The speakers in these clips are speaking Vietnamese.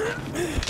Yeah.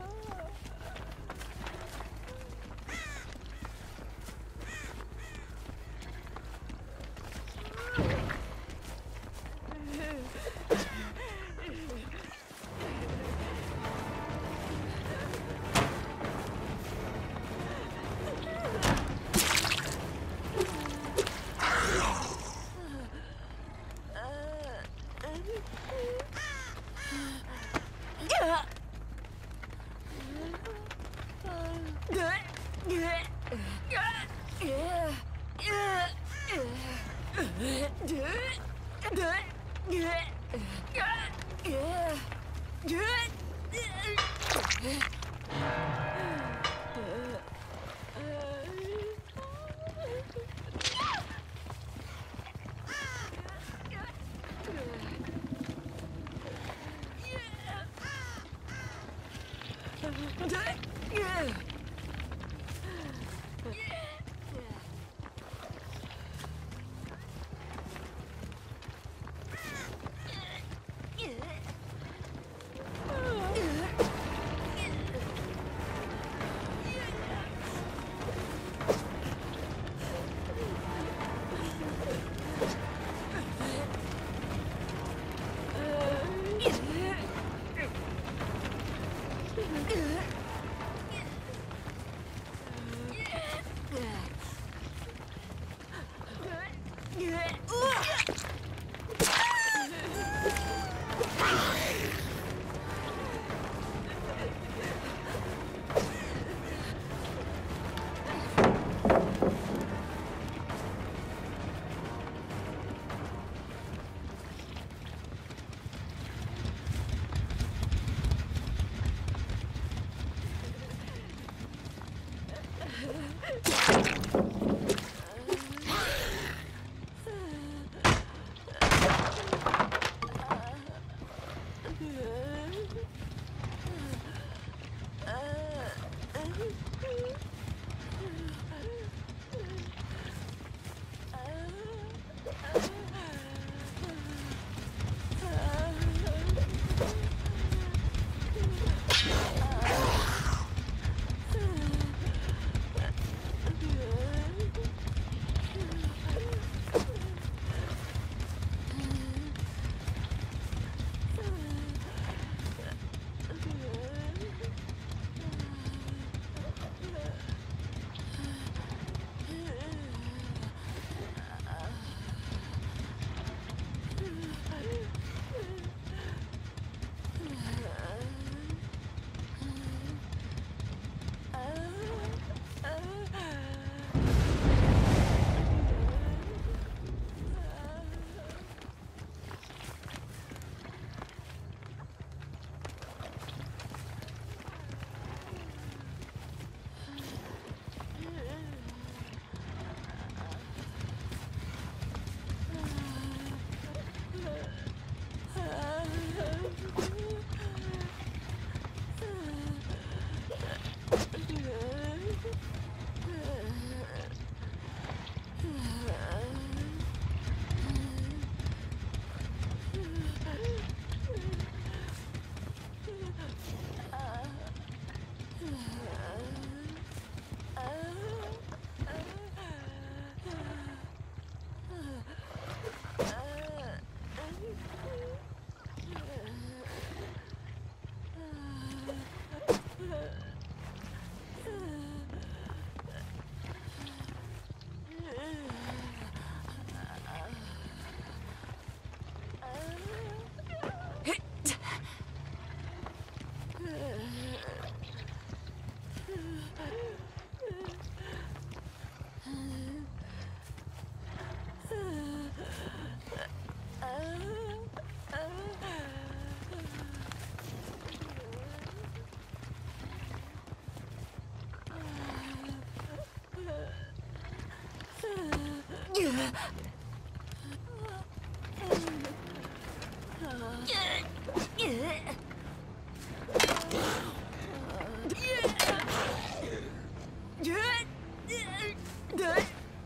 Good!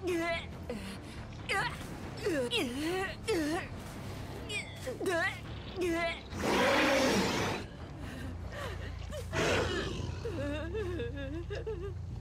Ha ha ha ha!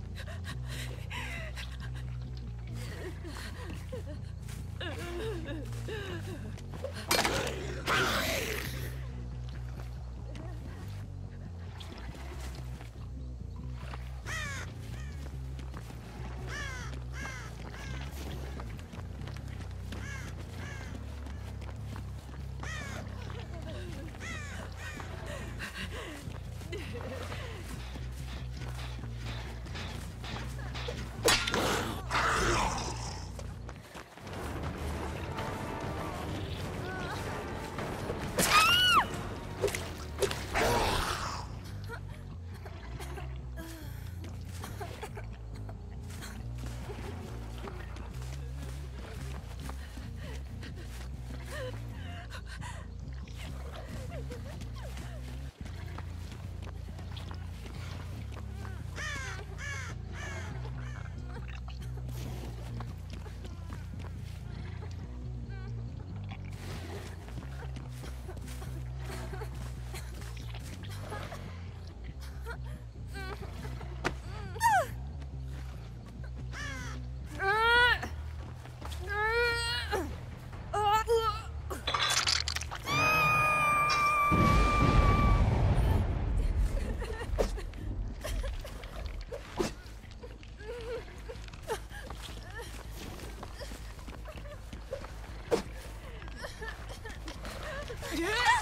Yeah!